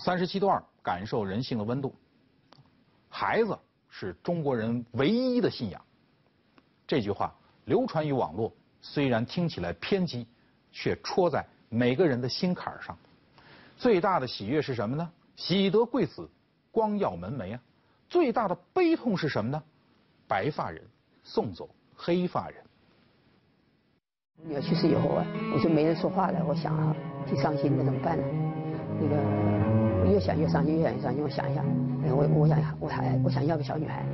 三十七度二，感受人性的温度。孩子是中国人唯一的信仰。这句话流传于网络，虽然听起来偏激，却戳在每个人的心坎上。最大的喜悦是什么呢？喜得贵子，光耀门楣啊！最大的悲痛是什么呢？白发人送走黑发人。女儿去世以后啊，我就没人说话了。我想啊，挺伤心的，怎么办呢？那个越想越伤心，越想越伤心。我想一想，我我想我还我想要个小女孩。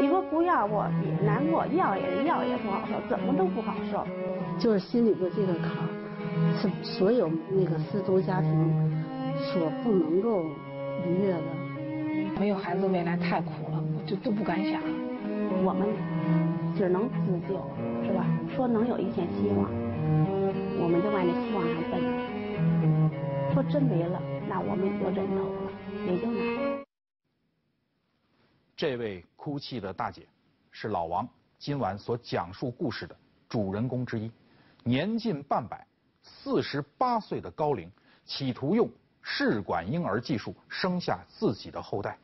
你说不要我也难过，要也要也不好受，怎么都不好受。就是心里的这个坎儿，是所有那个失独家庭所不能够逾越的。没有孩子，未来太苦了，就都不敢想。我们只能自救。是吧？说能有一线希望，我们就往那希望上奔。说真没了，那我们就忍头了，也就那。这位哭泣的大姐，是老王今晚所讲述故事的主人公之一。年近半百，四十八岁的高龄，企图用试管婴儿技术生下自己的后代。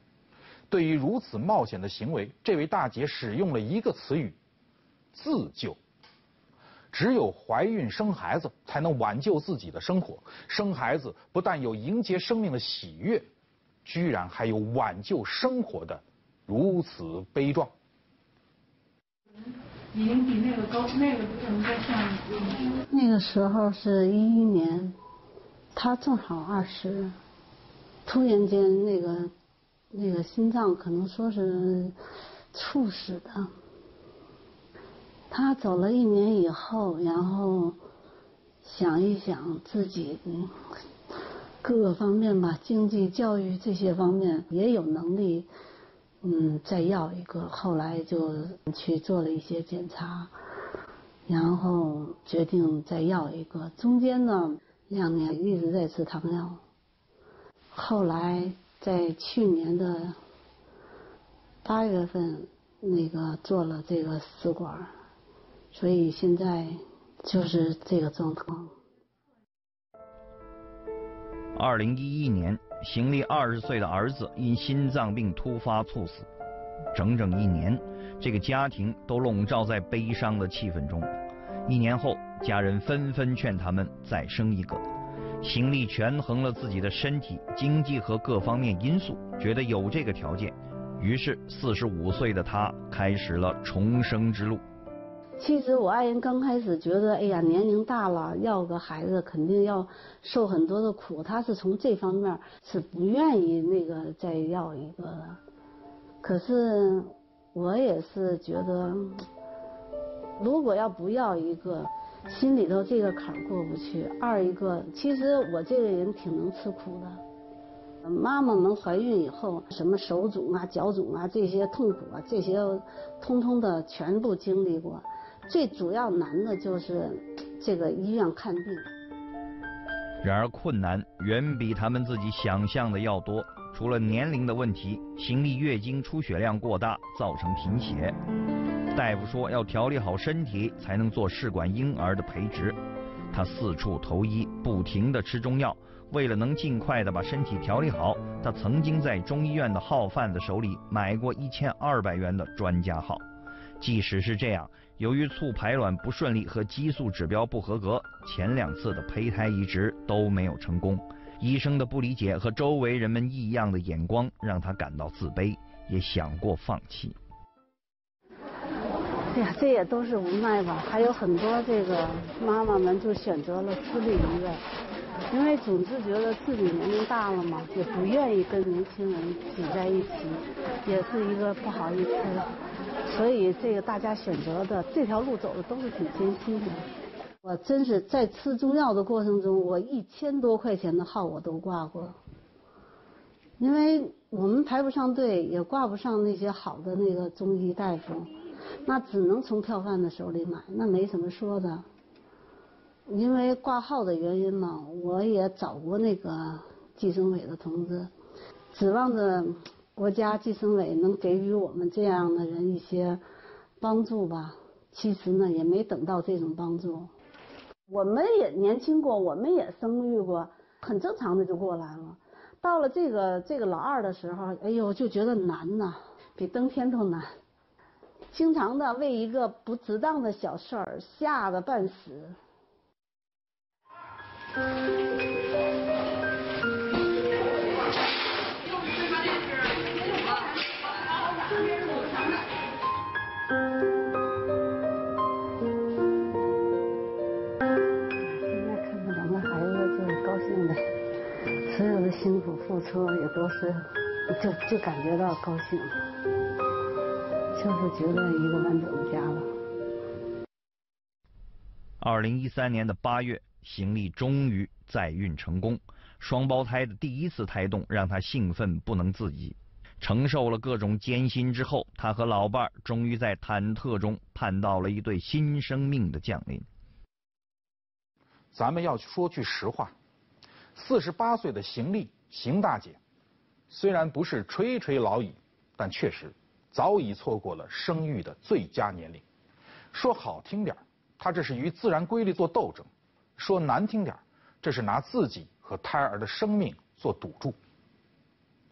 对于如此冒险的行为，这位大姐使用了一个词语。自救，只有怀孕生孩子才能挽救自己的生活。生孩子不但有迎接生命的喜悦，居然还有挽救生活的如此悲壮。已经比那个高，那个更高上。那个时候是一一年，他正好二十，突然间那个那个心脏可能说是猝死的。他走了一年以后，然后想一想自己各个方面吧，经济、教育这些方面也有能力，嗯，再要一个。后来就去做了一些检查，然后决定再要一个。中间呢，两年一直在吃糖药。后来在去年的八月份，那个做了这个试管。所以现在就是这个状况。二零一一年，邢丽二十岁的儿子因心脏病突发猝死，整整一年，这个家庭都笼罩在悲伤的气氛中。一年后，家人纷纷劝他们再生一个。邢丽权衡了自己的身体、经济和各方面因素，觉得有这个条件，于是四十五岁的他开始了重生之路。其实我爱人刚开始觉得，哎呀，年龄大了，要个孩子肯定要受很多的苦。他是从这方面是不愿意那个再要一个的。可是我也是觉得，如果要不要一个，心里头这个坎过不去。二一个，其实我这个人挺能吃苦的。妈妈们怀孕以后，什么手肿啊、脚肿啊这些痛苦啊，这些通通的全部经历过。最主要难的就是这个医院看病。然而困难远比他们自己想象的要多。除了年龄的问题，邢丽月经出血量过大，造成贫血。大夫说要调理好身体才能做试管婴儿的培植。她四处投医，不停地吃中药。为了能尽快地把身体调理好，她曾经在中医院的号贩子手里买过一千二百元的专家号。即使是这样。由于促排卵不顺利和激素指标不合格，前两次的胚胎移植都没有成功。医生的不理解和周围人们异样的眼光，让他感到自卑，也想过放弃。哎呀，这也都是无奈吧。还有很多这个妈妈们就选择了私立医院，因为总是觉得自己年龄大了嘛，也不愿意跟年轻人挤在一起，也是一个不好意思。所以，这个大家选择的这条路走的都是挺艰辛的。我真是在吃中药的过程中，我一千多块钱的号我都挂过。因为我们排不上队，也挂不上那些好的那个中医大夫，那只能从票贩子手里买，那没什么说的。因为挂号的原因嘛，我也找过那个计生委的同志，指望着。国家计生委能给予我们这样的人一些帮助吧？其实呢，也没等到这种帮助。我们也年轻过，我们也生育过，很正常的就过来了。到了这个这个老二的时候，哎呦，就觉得难呐，比登天都难。经常的为一个不值当的小事儿吓得半死。现在看看两个孩子就是高兴的所有的辛苦付出也都是就就感觉到高兴就是觉得一个完整的家了。二零一三年的八月邢丽终于在孕成功，双胞胎的第一次胎动让她兴奋不能自已。承受了各种艰辛之后，她和老伴儿终于在忐忑中盼到了一对新生命的降临。咱们要说句实话，四十八岁的邢丽邢大姐，虽然不是垂垂老矣，但确实早已错过了生育的最佳年龄。说好听点儿，她这是与自然规律做斗争；说难听点，这是拿自己和胎儿的生命做赌注。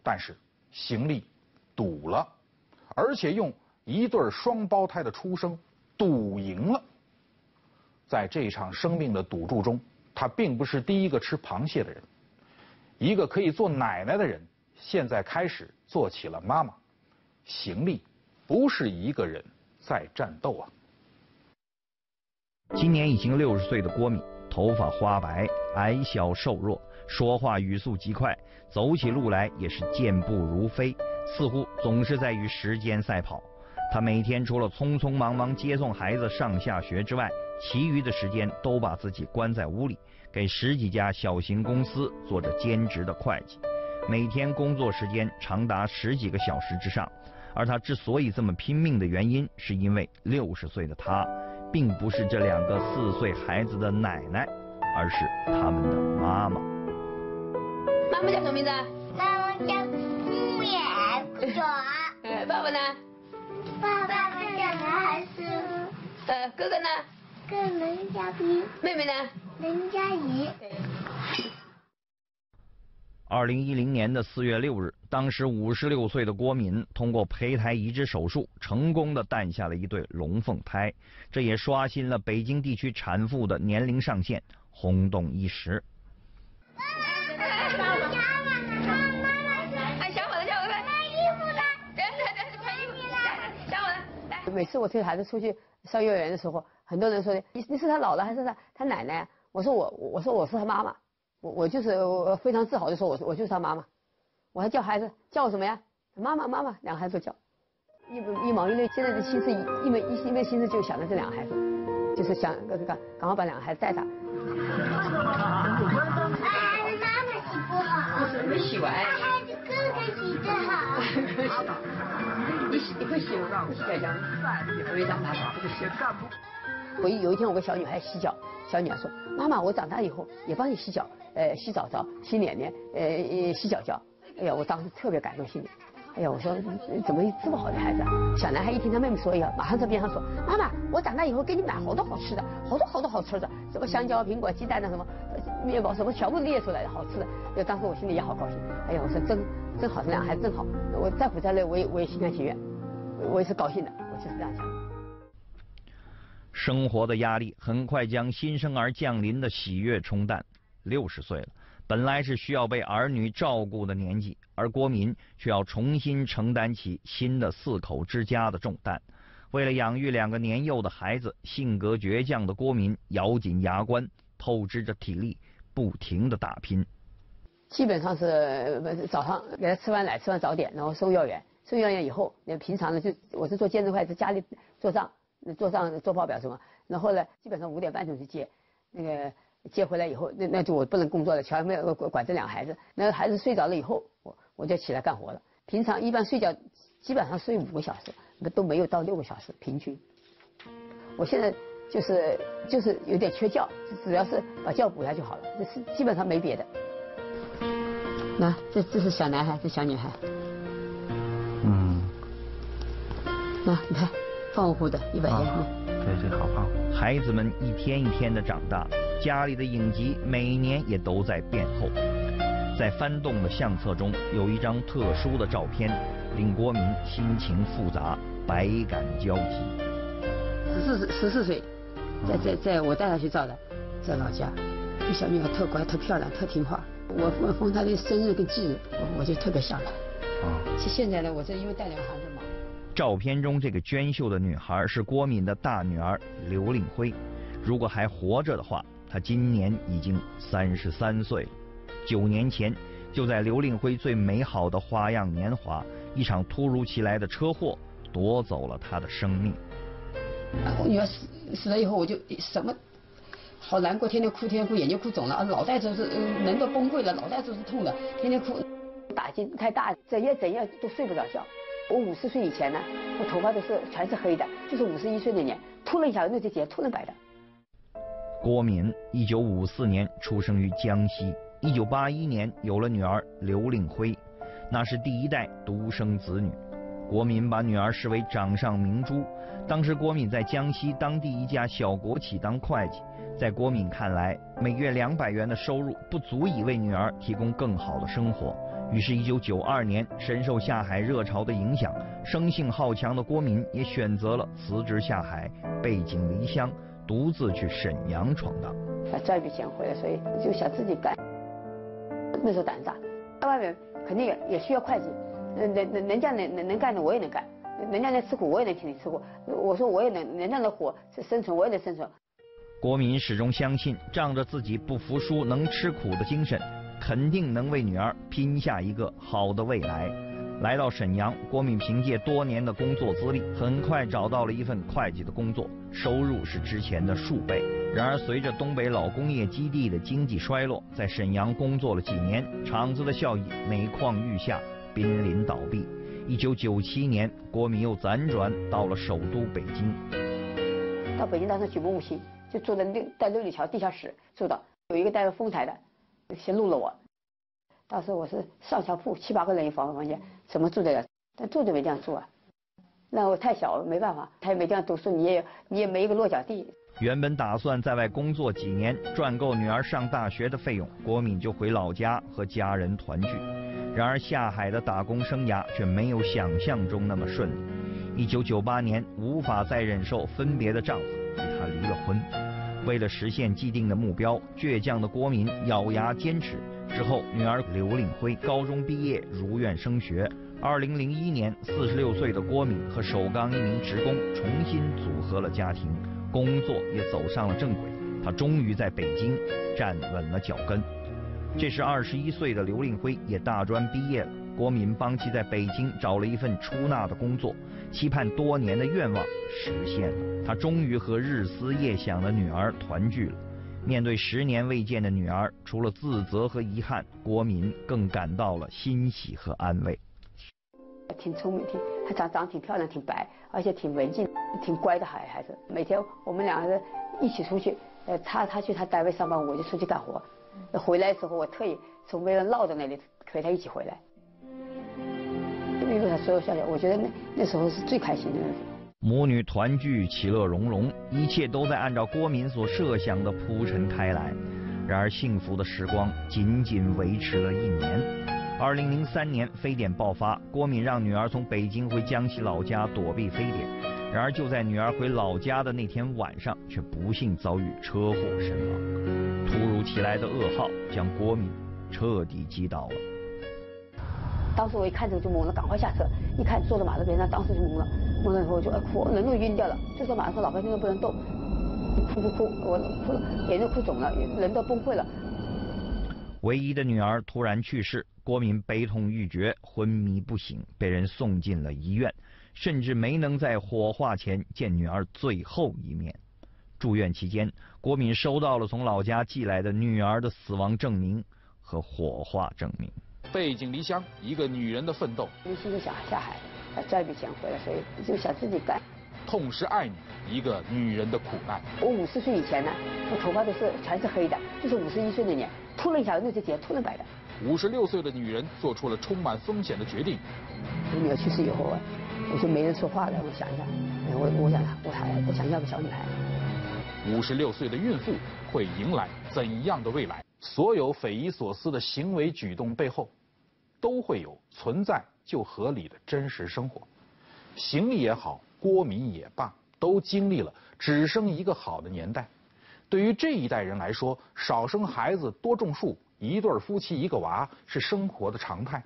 但是邢丽赌了，而且用一对双胞胎的出生赌赢了。在这场生命的赌注中，她并不是第一个吃螃蟹的人。一个可以做奶奶的人，现在开始做起了妈妈。邢丽不是一个人在战斗啊！今年已经六十岁的郭敏，头发花白，矮小瘦弱，说话语速极快，走起路来也是健步如飞，似乎总是在与时间赛跑。他每天除了匆匆忙忙接送孩子上下学之外，其余的时间都把自己关在屋里，给十几家小型公司做着兼职的会计，每天工作时间长达十几个小时之上。而他之所以这么拼命的原因，是因为六十岁的他，并不是这两个四岁孩子的奶奶，而是他们的妈妈。妈妈叫什么名字？妈妈叫木眼爪，呃，爸爸呢？爸爸叫韩师呃，哥哥呢？傅，跟任家斌、妹妹呢？林佳怡。二零一零年的四月六日，当时五十六岁的郭敏通过胚胎移植手术，成功的诞下了一对龙凤胎，这也刷新了北京地区产妇的年龄上限，轰动一时。小伙子，小伙子，穿衣服了，对对对，穿衣服，小伙子，来。每次我推孩子出去上幼儿园的时候，很多人说的你你是他姥姥还是他他奶奶？我说我我说我是他妈妈，我我就是我非常自豪的说，我我就是他妈妈。我还叫孩子叫什么呀？妈妈妈妈，两个孩子叫。一一忙一累，现在的心思一一没一一没心思就想着这两个孩子，就是想赶赶赶快把两个孩子带大。哎，妈妈洗不好，没洗完。哥哥洗得好。你洗你会洗吗？洗脚浆？你不会长大吧？不洗。我有一天我给小女孩洗脚，小女孩说：“妈妈，我长大以后也帮你洗脚，呃，洗澡澡，洗脸脸，呃洗脚脚。”哎呀，我当时特别感动心里。哎呀，我说怎么这么好的孩子啊？小男孩一听他妹妹说一样，马上在边上说：“妈妈，我长大以后给你买好多好吃的，好多好多好吃的，什么香蕉、苹果、鸡蛋的什么面包什么全部列出来的好吃的。”哎，当时我心里也好高兴。哎呀，我说真真好，这俩孩子真好。我再苦再累，我也我也心甘情愿，我也是高兴的。我就是这样想。生活的压力很快将新生儿降临的喜悦冲淡。六十岁了，本来是需要被儿女照顾的年纪，而郭敏却要重新承担起新的四口之家的重担。为了养育两个年幼的孩子，性格倔强的郭敏咬紧牙关，透支着体力，不停的打拼。基本上是早上给他吃完奶，吃完早点，然后送幼儿园。送幼儿园以后，那平常呢就我是做兼职会计，家里做账、做账、做报表什么。然后呢，基本上五点半就去接，那个接回来以后，那那就我不能工作了，全部要管管这两个孩子。那个孩子睡着了以后，我我就起来干活了。平常一般睡觉基本上睡五个小时，都没有到六个小时平均。我现在就是就是有点缺觉，只要是把觉补下就好了，这是基本上没别的。那这这是小男孩，这小女孩。嗯，那你看，胖乎乎的，一百啊斤。对，这好胖。孩子们一天一天的长大，家里的影集每年也都在变厚。在翻动的相册中，有一张特殊的照片，令国民心情复杂，百感交集。十四十四岁，在在在我带她去照的，在老家，这小女孩特乖、特漂亮、特听话。我我逢她的生日跟忌日，我我就特别想她。啊，现在呢，我这因为带两个孩子嘛。照片中这个娟秀的女孩是郭敏的大女儿刘令辉，如果还活着的话，她今年已经三十三岁。九年前，就在刘令辉最美好的花样年华，一场突如其来的车祸夺走了他的生命。我女儿死死了以后，我就什么好难过，天天哭，天天哭，眼睛哭肿了，脑袋就是人都崩溃了，脑袋都是痛的，天天哭。打击太大，整夜整夜都睡不着觉。我五十岁以前呢，我头发都是全是黑的，就是五十一岁那年，秃了一下，那就结秃了白的。郭敏，一九五四年出生于江西，一九八一年有了女儿刘令辉，那是第一代独生子女。郭敏把女儿视为掌上明珠。当时郭敏在江西当地一家小国企当会计，在郭敏看来，每月两百元的收入不足以为女儿提供更好的生活。于是，1992年，深受下海热潮的影响，生性好强的郭敏也选择了辞职下海，背井离乡，独自去沈阳闯荡。他赚一笔钱回来，所以就想自己干。那时候胆子大，在外面肯定也也需要会计，人人人家能能能干的我也能干，人家能吃苦我也能替你吃苦。我说我也能，人家能活生存我也能生存。国民始终相信，仗着自己不服输、能吃苦的精神。肯定能为女儿拼下一个好的未来。来到沈阳，郭敏凭借多年的工作资历，很快找到了一份会计的工作，收入是之前的数倍。然而，随着东北老工业基地的经济衰落，在沈阳工作了几年，厂子的效益每况愈下，濒临倒闭。一九九七年，郭敏又辗转到了首都北京。到北京当时举目无亲，就住在六在六里桥地下室住的，有一个带着丰台的。先录了我，当时我是上下铺，七八个人一房房间，怎么住得了？但住就没地方住啊，那我太小了，没办法，他也没地方读书，你也你也没一个落脚地。原本打算在外工作几年，赚够女儿上大学的费用，郭敏就回老家和家人团聚。然而下海的打工生涯却没有想象中那么顺利。一九九八年，无法再忍受分别的丈夫与她离了婚。为了实现既定的目标，倔强的郭敏咬牙坚持。之后，女儿刘令辉高中毕业，如愿升学。二零零一年，四十六岁的郭敏和首钢一名职工重新组合了家庭，工作也走上了正轨。她终于在北京站稳了脚跟。这时，二十一岁的刘令辉也大专毕业了。郭敏帮其在北京找了一份出纳的工作，期盼多年的愿望实现了。他终于和日思夜想的女儿团聚了。面对十年未见的女儿，除了自责和遗憾，国民更感到了欣喜和安慰。挺聪明，挺她长长挺漂亮，挺白，而且挺文静，挺乖的孩孩子。每天我们两个人一起出去，呃，他他去她单位上班，我就出去干活。回来的时候，我特意从没人落在那里陪她一起回来。因为她所有笑笑，我觉得那那时候是最开心的。母女团聚，其乐融融，一切都在按照郭敏所设想的铺陈开来。然而，幸福的时光仅仅维持了一年。二零零三年，非典爆发，郭敏让女儿从北京回江西老家躲避非典。然而，就在女儿回老家的那天晚上，却不幸遭遇车祸身亡。突如其来的噩耗将郭敏彻底击倒了。当时我一看这个就懵了，赶快下车，一看坐在马路边上，当时就懵了，懵了以后就爱哭，人都晕掉了。这时候马上说老百姓都不能动，哭哭哭，我哭了，眼睛哭肿了，人都崩溃了。唯一的女儿突然去世，郭敏悲痛欲绝，昏迷不醒，被人送进了医院，甚至没能在火化前见女儿最后一面。住院期间，郭敏收到了从老家寄来的女儿的死亡证明和火化证明。背井离乡，一个女人的奋斗。一心就想下海，赚一笔钱回来，所以就想自己干。痛失爱女，一个女人的苦难。我五十岁以前呢，我头发都是全是黑的，就是五十一岁那年秃了一下，那就结秃了白的。五十六岁的女人做出了充满风险的决定。我女儿去世以后啊，我就没人说话了。我想一下，我我想我还我想要个小女孩。五十六岁的孕妇会迎来怎样的未来？所有匪夷所思的行为举动背后，都会有存在就合理的真实生活。邢也好，郭敏也罢，都经历了只生一个好的年代。对于这一代人来说，少生孩子，多种树，一对夫妻一个娃是生活的常态。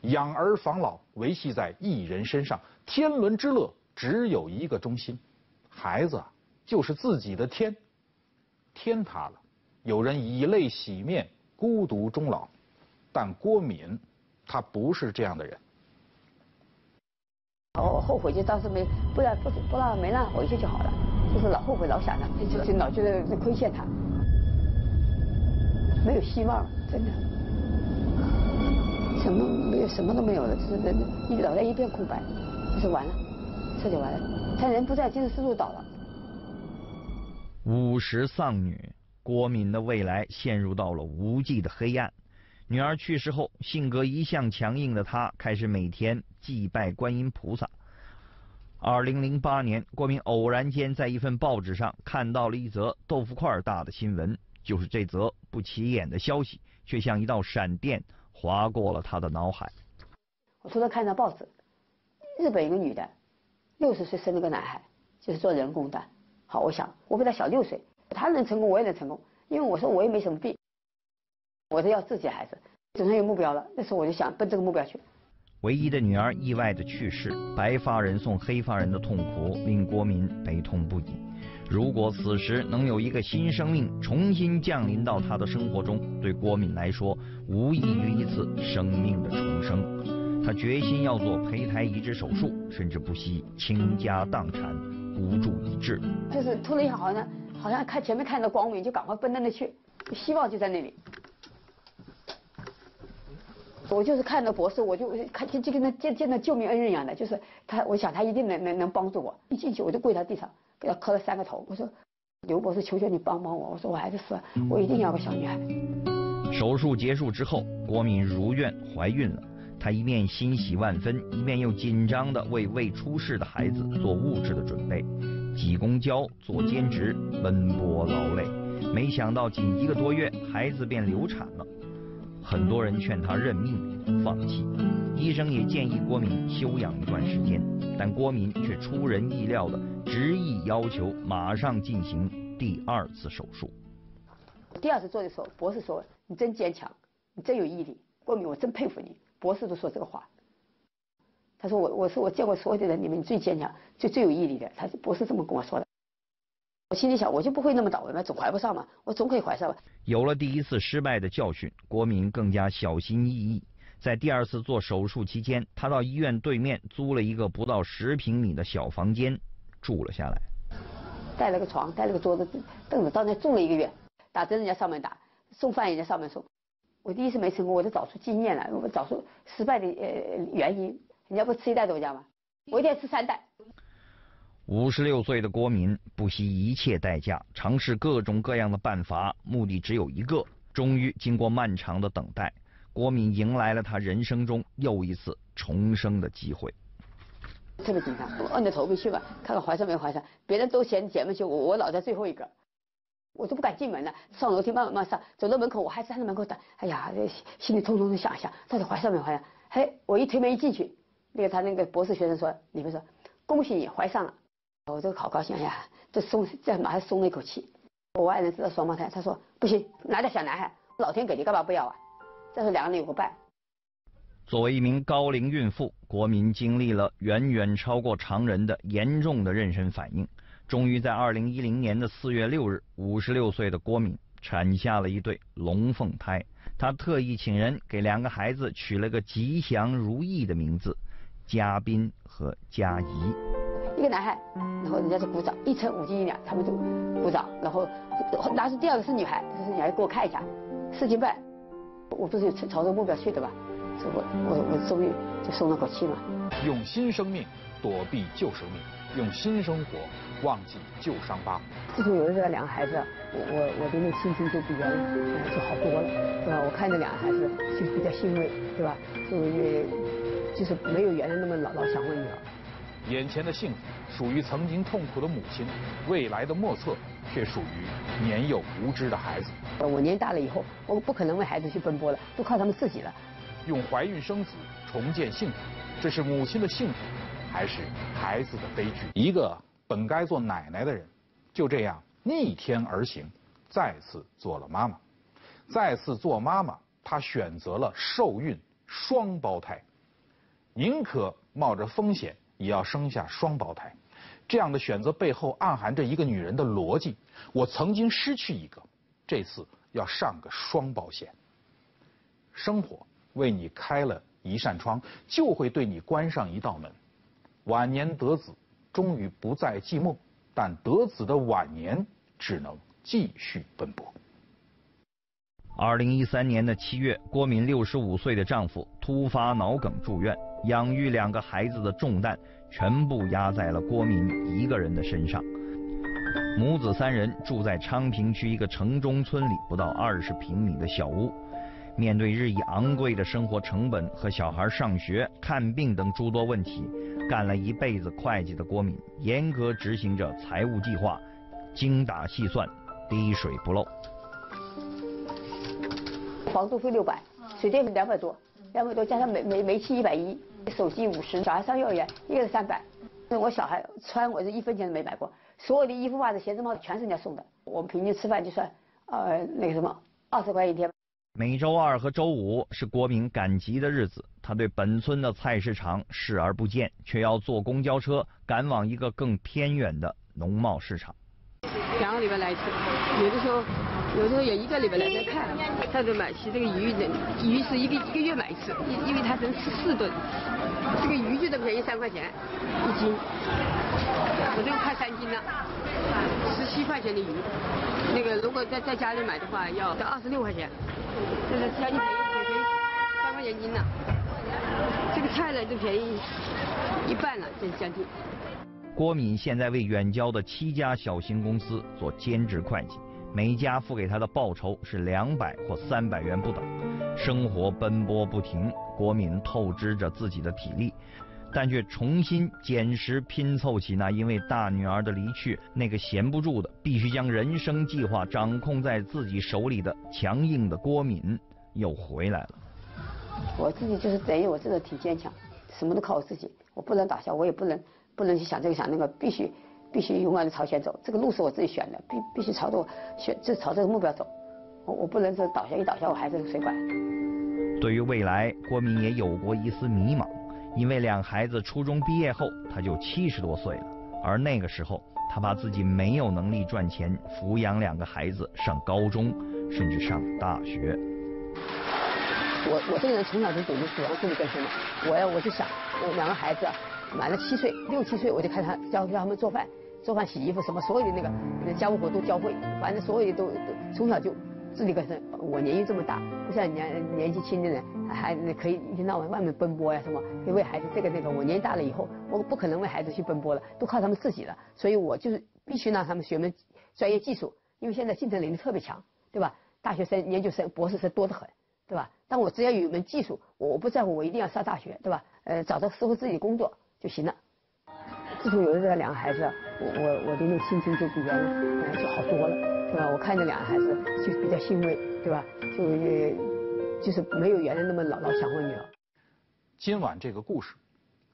养儿防老，维系在一人身上，天伦之乐只有一个中心，孩子就是自己的天。天塌了，有人以泪洗面，孤独终老。但郭敏，他不是这样的人。我后悔就当时没，不然不不让没让回去就好了，就是老后悔老想着，就就老觉得亏欠他，没有希望，真的。什么没有，什么都没有了，就是人一脑袋一片空白，就是完了，彻底完了。他人不在，精神失路倒了。五十丧女，郭敏的未来陷入到了无际的黑暗。女儿去世后，性格一向强硬的她开始每天祭拜观音菩萨。二零零八年，郭敏偶然间在一份报纸上看到了一则豆腐块大的新闻，就是这则不起眼的消息，却像一道闪电。划过了他的脑海。我突然看到报纸，日本一个女的，六十岁生了个男孩，就是做人工的。好，我想我比他小六岁，他能成功我也能成功，因为我说我也没什么病，我是要自己孩子，总算有目标了。那时候我就想奔这个目标去。唯一的女儿意外的去世，白发人送黑发人的痛苦令国民悲痛不已。如果此时能有一个新生命重新降临到他的生活中，对郭敏来说无异于一次生命的重生。他决心要做胚胎移植手术，甚至不惜倾家荡产，孤注一掷。就是突然一下，好像好像看前面看到光明，就赶快奔到那去，希望就在那里。我就是看到博士，我就看就就跟他见见到救命恩人一样的，就是他，我想他一定能能能帮助我。一进去我就跪在地上。给他磕了三个头，我说：“刘博士，求求你帮帮我！我说我孩子死，我一定要个小女孩。”手术结束之后，郭敏如愿怀孕了。她一面欣喜万分，一面又紧张地为未出世的孩子做物质的准备，挤公交、做兼职，奔波劳累。没想到仅一个多月，孩子便流产了。很多人劝他认命放弃，医生也建议郭敏休养一段时间。但郭敏却出人意料的执意要求马上进行第二次手术。第二次做的时候，博士说：“你真坚强，你真有毅力。”郭敏，我真佩服你。博士都说这个话。他说：“我我是我见过所有的人里面最坚强、最最有毅力的。”他是博士这么跟我说的。我心里想，我就不会那么倒霉嘛？总怀不上嘛，我总可以怀上吧。有了第一次失败的教训，郭敏更加小心翼翼。在第二次做手术期间，他到医院对面租了一个不到十平米的小房间住了下来，带了个床，带了个桌子、凳子，到那住了一个月。打针人家上门打，送饭人家上门送。我第一次没成功，我就找出经验来，我找出失败的呃原因。人家不吃一袋豆浆吗？我一天吃三袋。五十六岁的郭敏不惜一切代价，尝试各种各样的办法，目的只有一个。终于，经过漫长的等待。郭敏迎来了他人生中又一次重生的机会。特别紧张，我硬着头皮去吧，看看怀上没怀上。别人都先前面去，我我老在最后一个，我都不敢进门了。上楼梯慢慢慢上，走到门口我还站在门口等。哎呀，心里通通的想一想，到底怀上没怀上？嘿，我一推门一进去，那个他那个博士学生说，里面说恭喜你怀上了。我就好高兴呀，这松这马上松了一口气。我爱人知道双胞胎，他说不行，拿个小男孩，老天给你干嘛不要啊？这是两个人有个伴。作为一名高龄孕妇，国民经历了远远超过常人的严重的妊娠反应，终于在二零一零年的四月六日，五十六岁的郭敏产下了一对龙凤胎。她特意请人给两个孩子取了个吉祥如意的名字：嘉宾和嘉怡。一个男孩，然后人家就鼓掌，一称五斤一两，他们就鼓掌。然后，拿出第二个是女孩，是女孩给我看一下，四斤半。我不是朝着目标去的吧？所以我我我终于就松了口气嘛。用新生命躲避旧生命，用新生活忘记旧伤疤。自从有了这两个孩子，我我我的那心情就比较就好多了，对吧？我看着两个孩子就比较欣慰，对吧？就也就是没有原来那么老老想问你了。眼前的幸福属于曾经痛苦的母亲，未来的莫测却属于年幼无知的孩子。我年大了以后，我不可能为孩子去奔波了，都靠他们自己了。用怀孕生子重建幸福，这是母亲的幸福，还是孩子的悲剧？一个本该做奶奶的人，就这样逆天而行，再次做了妈妈。再次做妈妈，她选择了受孕双胞胎，宁可冒着风险也要生下双胞胎。这样的选择背后暗含着一个女人的逻辑：我曾经失去一个，这次要上个双保险。生活为你开了一扇窗，就会对你关上一道门。晚年得子，终于不再寂寞，但得子的晚年只能继续奔波。二零一三年的七月，郭敏六十五岁的丈夫突发脑梗住院，养育两个孩子的重担全部压在了郭敏一个人的身上。母子三人住在昌平区一个城中村里不到二十平米的小屋。面对日益昂贵的生活成本和小孩上学、看病等诸多问题，干了一辈子会计的郭敏严格执行着财务计划，精打细算，滴水不漏。房租费六百，水电费两百多，两百多加上煤煤煤气一百一，手机五十，小孩上幼儿园一个人三百。那我小孩穿我是一分钱都没买过，所有的衣服袜子鞋子帽子全是人家送的。我们平均吃饭就算呃那个什么二十块一天。每周二和周五是国民赶集的日子，他对本村的菜市场视而不见，却要坐公交车赶往一个更偏远的农贸市场。两个礼拜来一次，有的时候，有时候有一个礼拜来再看，他就买起这个鱼的，鱼是一个一个月买一次，因因为他能吃四顿，这个鱼就这么便宜三块钱一斤，我这个快三斤了，十七块钱的鱼，那个如果在在家里买的话要到二十六块钱。这是将近便宜便宜三块钱一斤了，这个菜呢就便宜一半了，这将近。郭敏现在为远郊的七家小型公司做兼职会计，每家付给他的报酬是两百或三百元不等，生活奔波不停。郭敏透支着自己的体力，但却重新捡拾拼凑起那因为大女儿的离去，那个闲不住的必须将人生计划掌控在自己手里的强硬的郭敏又回来了。我自己就是等于我这个挺坚强，什么都靠我自己，我不能倒下，我也不能。不能去想这个想那个，必须必须勇敢的朝前走。这个路是我自己选的，必必须朝着选就朝这个目标走。我我不能说倒下一倒下我孩子谁管？对于未来，郭明也有过一丝迷茫，因为两孩子初中毕业后他就七十多岁了，而那个时候他怕自己没有能力赚钱抚养两个孩子上高中，甚至上大学。我我这个人从小就懂得主要自己干什么，我呀我就想我两个孩子。满了七岁，六七岁我就开始教教他们做饭、做饭、洗衣服，什么所有的那个家务活都教会。反正所有的都都从小就自力更生。我年纪这么大，不像年年纪轻的人还可以一天到晚外面奔波呀什么，为孩子这个那个。我年纪大了以后，我不可能为孩子去奔波了，都靠他们自己了。所以我就是必须让他们学门专业技术，因为现在竞争能力特别强，对吧？大学生、研究生、博士生多得很，对吧？但我只要有一门技术，我我不在乎我一定要上大学，对吧？呃，找到适合自己的工作。就行了。自从有了这两个孩子，我我我的那心情就比原来就好多了，对吧？我看着两个孩子就比较欣慰，对吧？就就是没有原来那么老老想问你了。今晚这个故事，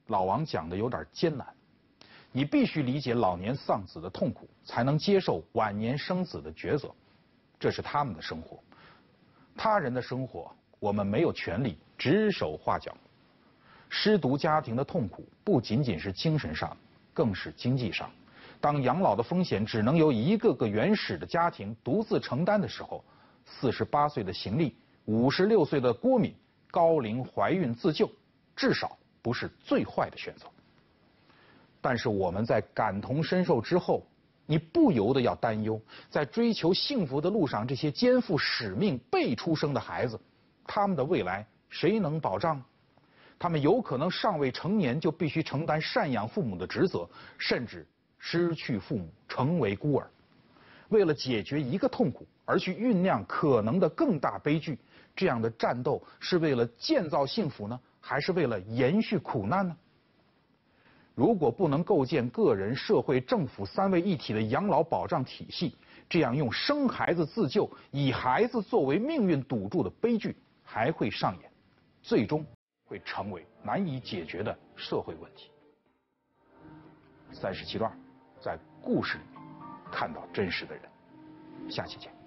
老王讲的有点艰难，你必须理解老年丧子的痛苦，才能接受晚年生子的抉择。这是他们的生活，他人的生活，我们没有权利指手画脚。失独家庭的痛苦不仅仅是精神上，更是经济上。当养老的风险只能由一个个原始的家庭独自承担的时候，四十八岁的邢丽、五十六岁的郭敏高龄怀孕自救，至少不是最坏的选择。但是我们在感同身受之后，你不由得要担忧，在追求幸福的路上，这些肩负使命被出生的孩子，他们的未来谁能保障？他们有可能尚未成年就必须承担赡养父母的职责，甚至失去父母成为孤儿。为了解决一个痛苦而去酝酿可能的更大悲剧，这样的战斗是为了建造幸福呢，还是为了延续苦难呢？如果不能构建个人、社会、政府三位一体的养老保障体系，这样用生孩子自救、以孩子作为命运赌注的悲剧还会上演，最终会成为难以解决的社会问题。三十七段，在故事里面看到真实的人。下期见。